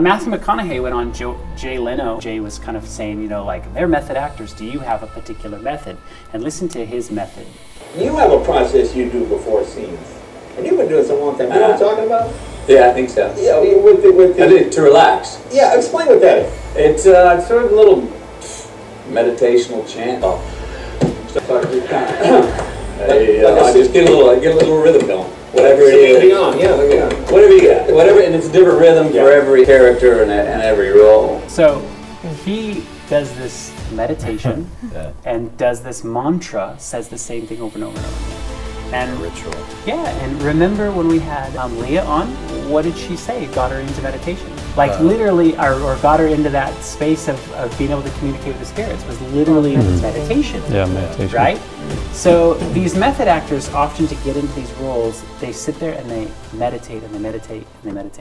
Uh, Matthew McConaughey went on Joe, Jay Leno. Jay was kind of saying, you know, like, they're method actors. Do you have a particular method? And listen to his method. You have a process you do before scenes. And you've been doing this a long time. You know what I'm talking about? Yeah, I think so. Yeah, with the, with the, I think to relax. Yeah, explain what that is. It's uh, sort of a little meditational chant. Oh. Start to kind of- Hey, uh, I just get a little, I get a little rhythm going. Whatever it Celine is. Yeah, yeah. Whatever you got. Whatever, and it's a different rhythm Yeah. for every character and, and every role. So he does this meditation Yeah. and does this mantra, says the same thing over and over and over. And Ritual. yeah, and remember when we had um, Leah on, what did she say? Got her into meditation. Like literally, or, or got her into that space of, of being able to communicate with the spirits was literally meditation. Yeah, meditation. Right? So these method actors often to get into these roles, they sit there and they meditate and they meditate and they meditate.